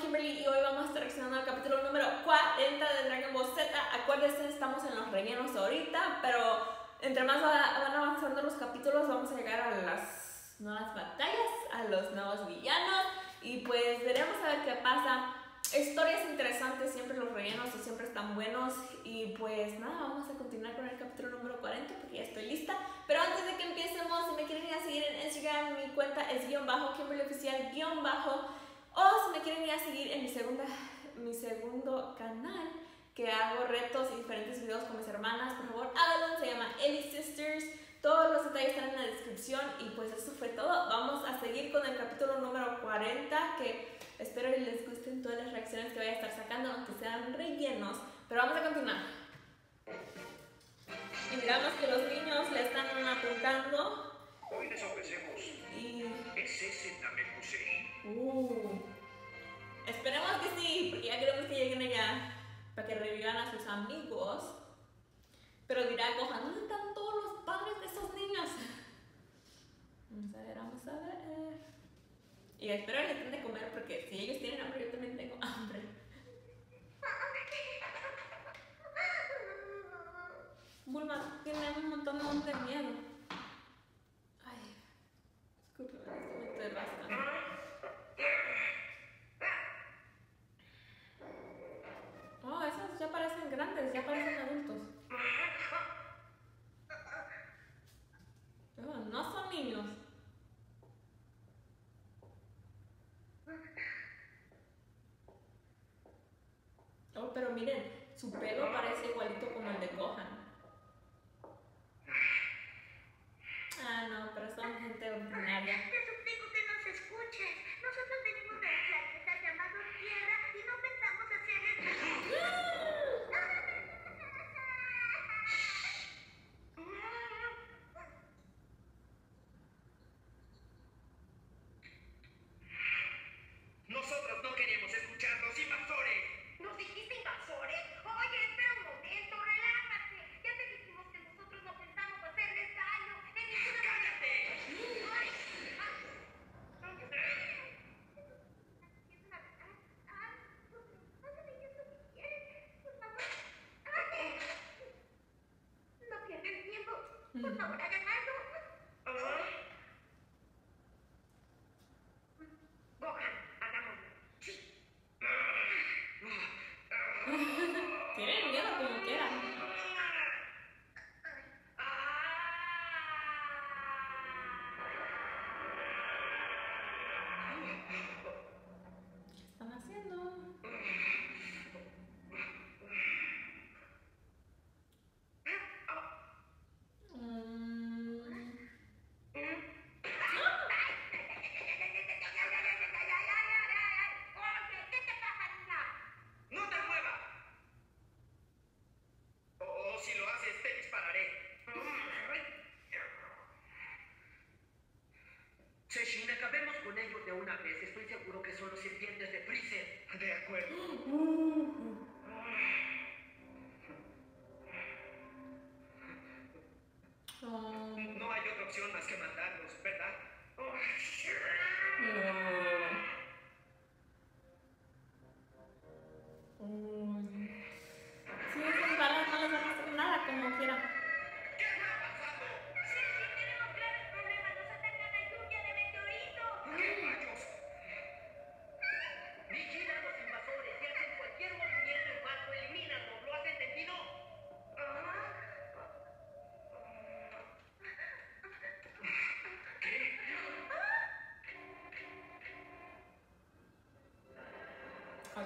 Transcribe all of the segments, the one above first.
Kimberly y hoy vamos a estar reaccionando al capítulo número 40 de Dragon Ball Z. Acuérdense, estamos en los rellenos ahorita, pero entre más van avanzando los capítulos vamos a llegar a las nuevas batallas, a los nuevos villanos y pues veremos a ver qué pasa. Historias interesantes, siempre los rellenos siempre están buenos y pues nada, vamos a continuar con el capítulo número 40 porque ya estoy lista. Pero antes de que empecemos, si me quieren ir a seguir en Instagram, mi cuenta es guion bajo, Kimberly Oficial guion bajo. O si me quieren ir a seguir en mi, segunda, mi segundo canal, que hago retos y diferentes videos con mis hermanas, por favor háganlo, se llama Ellie Sisters. Todos los detalles están en la descripción y pues eso fue todo. Vamos a seguir con el capítulo número 40 que espero que les gusten todas las reacciones que voy a estar sacando, aunque sean rellenos. Pero vamos a continuar. Y miramos que los niños le están apuntando. Hoy les ofrecemos. Y. ¿Es ese? Uh, esperemos que sí, porque ya queremos que lleguen allá para que revivan a sus amigos. Pero dirá Gohan, ¿dónde están todos los padres de esos niños? Vamos a ver, vamos a ver. Y espero que estén de comer porque si ellos tienen hambre, yo también tengo hambre. Bulma tiene un montón de miedo.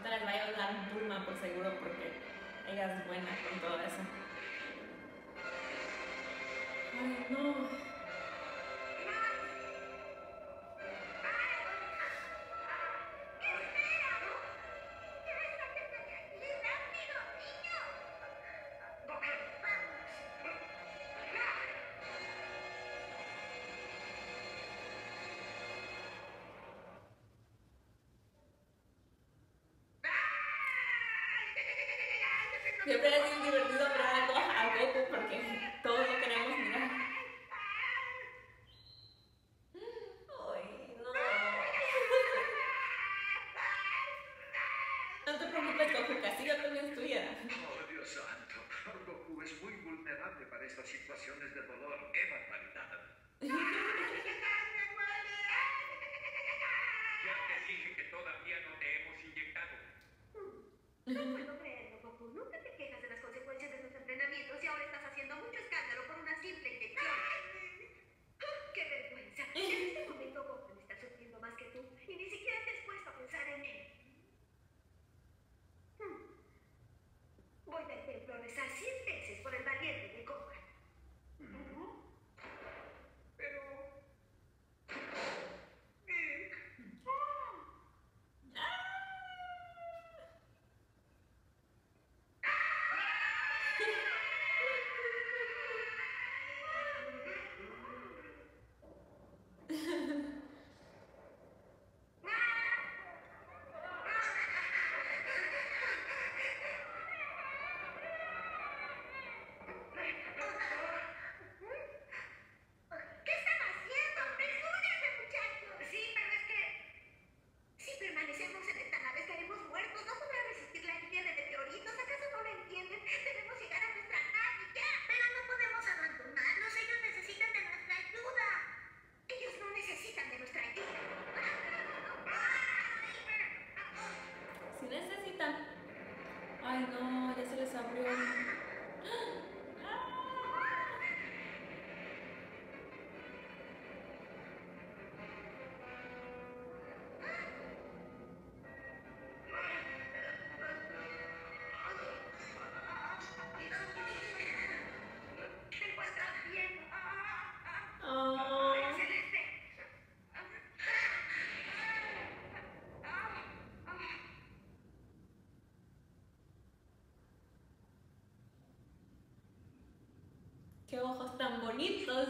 Ahorita les va a hablar Bulma por seguro porque ella es buena con todo eso. Siempre es ay no, ya se les abrió qué ojos tan bonitos.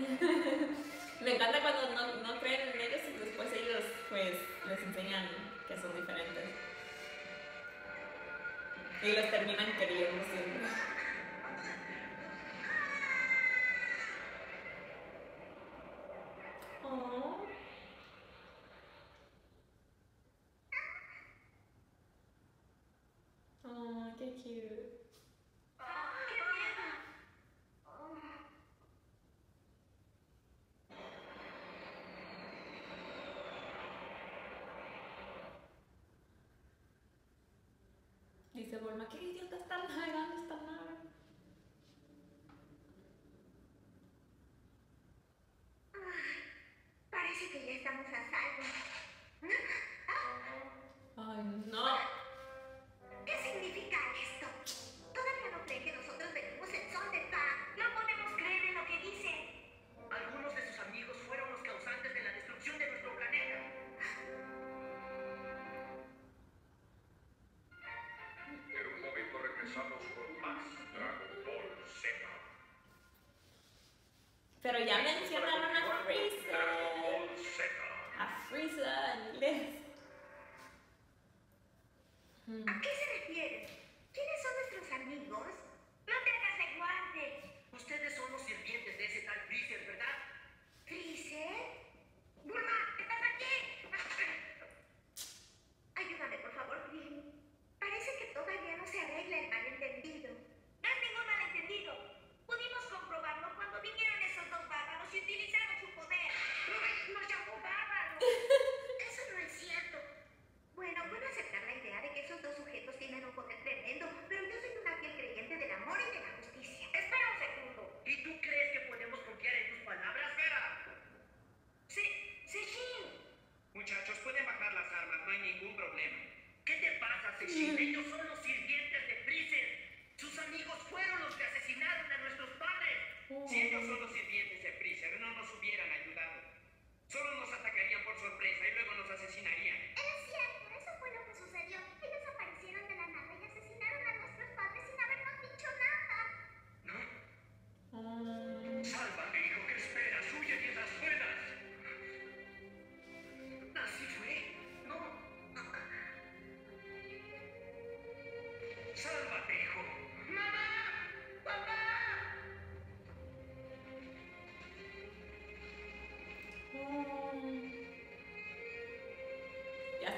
Me encanta cuando no, no, creen en ellos y después ellos pues les enseñan que son diferentes. Y los terminan queriendo siempre. forma, qué idiota tan grande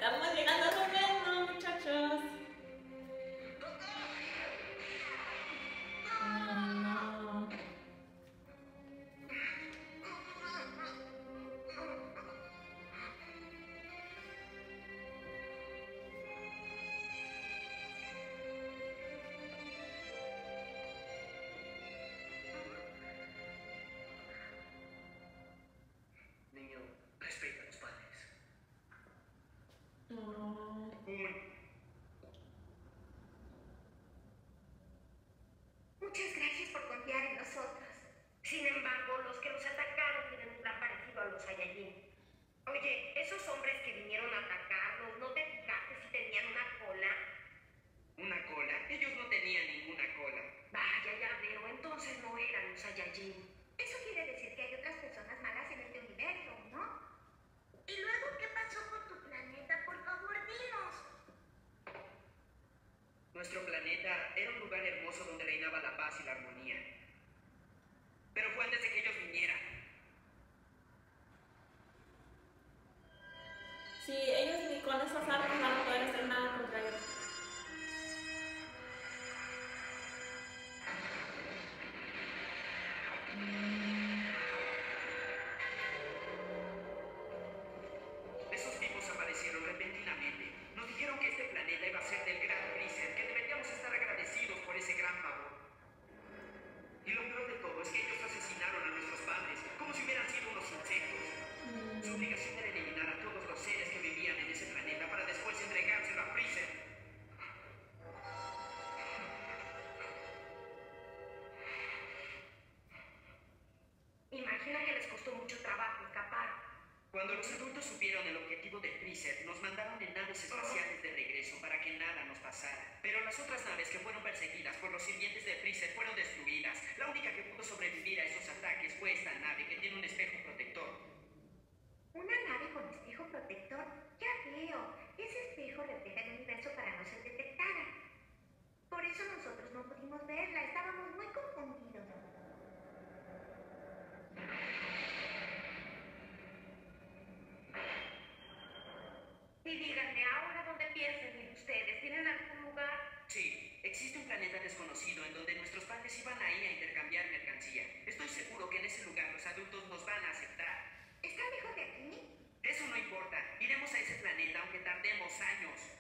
何も知らない Saiyajin. Oye, esos hombres que vinieron a atacarnos, ¿no te fijaste si tenían una cola? ¿Una cola? Ellos no tenían ninguna cola. Vaya, ya veo, entonces no eran un Saiyajin. Eso quiere decir que hay otras personas malas en este universo, ¿no? ¿Y luego qué pasó con tu planeta? Por favor, dinos. Nuestro planeta era un lugar hermoso donde reinaba la paz y la armonía. Las otras naves que fueron perseguidas por los sirvientes de Freezer fueron destruidas. La única que pudo sobrevivir a esos ataques fue esta nave que tiene un espejo protector. ¿Una nave con espejo protector? Ya veo. Ese espejo refleja el universo para no ser detectada. Por eso nosotros no pudimos verla. Estábamos muy confundidos. iban ahí a intercambiar mercancía. Estoy seguro que en ese lugar los adultos nos van a aceptar. ¿Está lejos de aquí? Eso no importa. Iremos a ese planeta aunque tardemos años.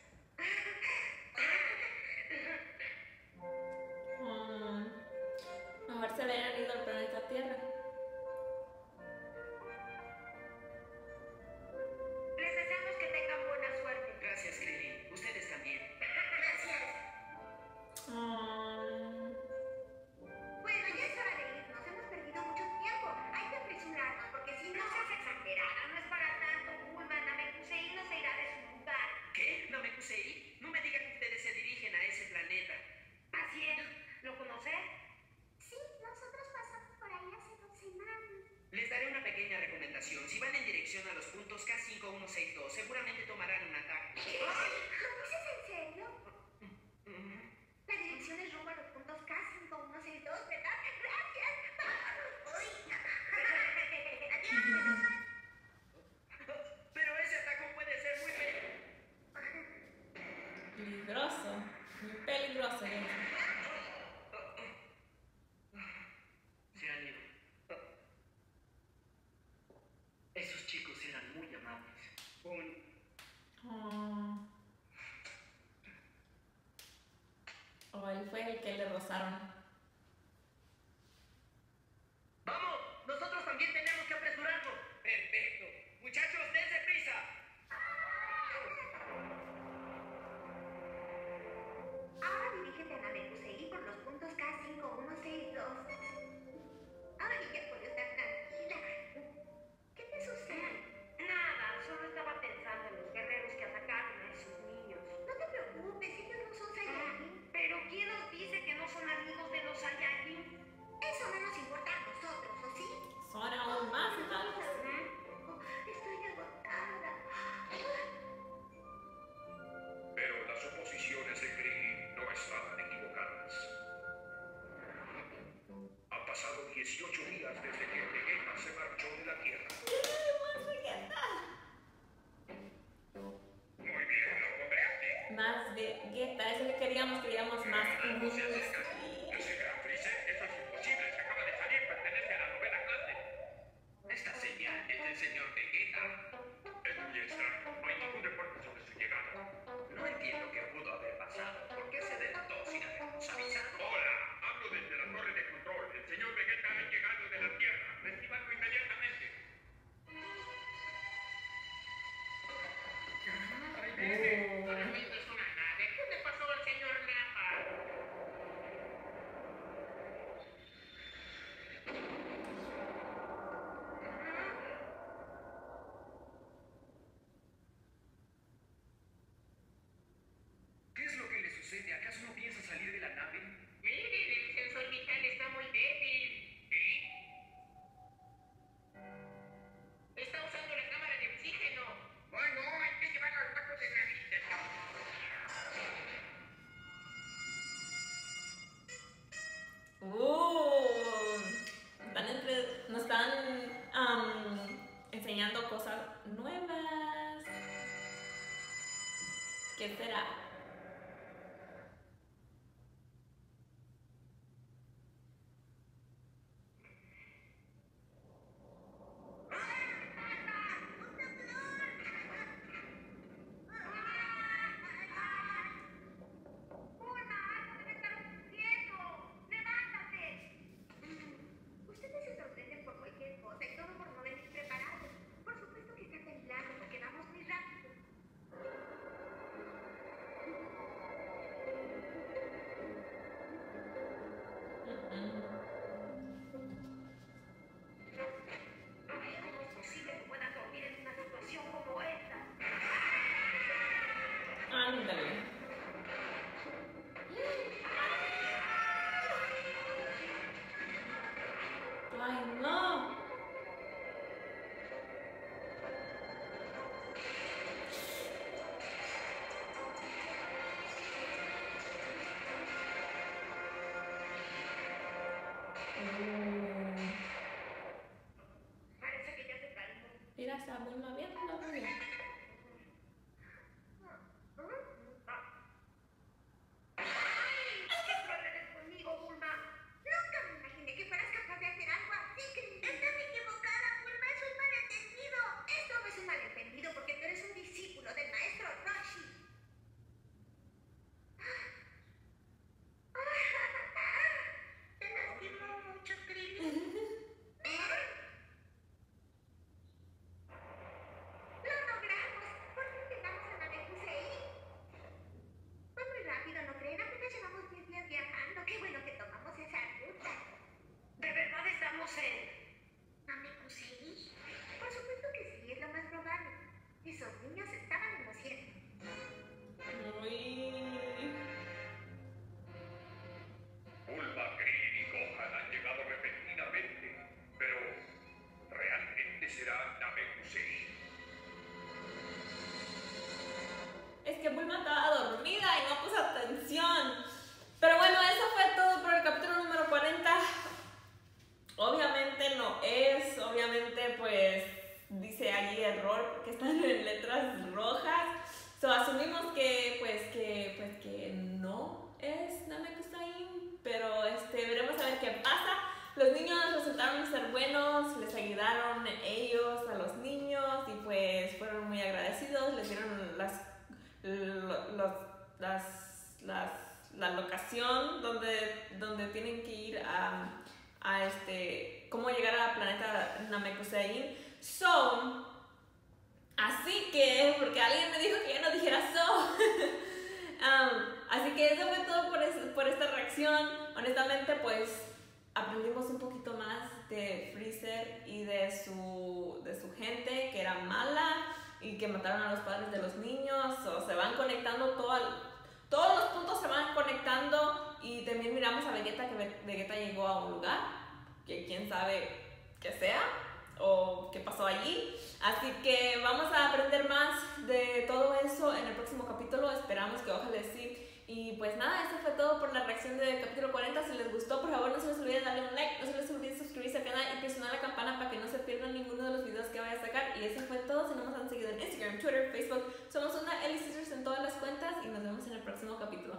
si van en dirección a los puntos K5162, seguramente tomarán un ataque. O él fue el que le rozaron. queríamos que hubiéramos más. Abdülmame letras rojas. So, asumimos que pues que pues que no es Namekusai, pero este veremos a ver qué pasa. Los niños resultaron ser buenos, les ayudaron ellos a los niños y pues fueron muy agradecidos, les dieron las lo- los, las, las, la locación donde, donde tienen que ir a, a este, cómo llegar al planeta Namekusein. So, así que, porque alguien me dijo que yo no dijera so. Um, así que eso fue todo por, es- por esta reacción. Honestamente, pues aprendimos un poquito más de Freezer y de su, de su gente que era mala y que mataron a los padres de los niños. O se van conectando todo el- todos los puntos se van conectando y también miramos a Vegeta que Ve- Vegeta llegó a un lugar que quién sabe que sea o qué pasó allí. Así que vamos a aprender más de todo eso en el próximo capítulo. Esperamos que ojalá sí. Y pues nada, eso fue todo por la reacción del capítulo 40. Si les gustó, por favor no se les olvide darle un like, no se les olvide suscribirse al canal y presionar la campana para que no se pierdan ninguno de los videos que vaya a sacar. Y eso fue todo. Si no nos han seguido en Instagram, Twitter, Facebook, somos una Eli Sisters en todas las cuentas y nos vemos en el próximo capítulo.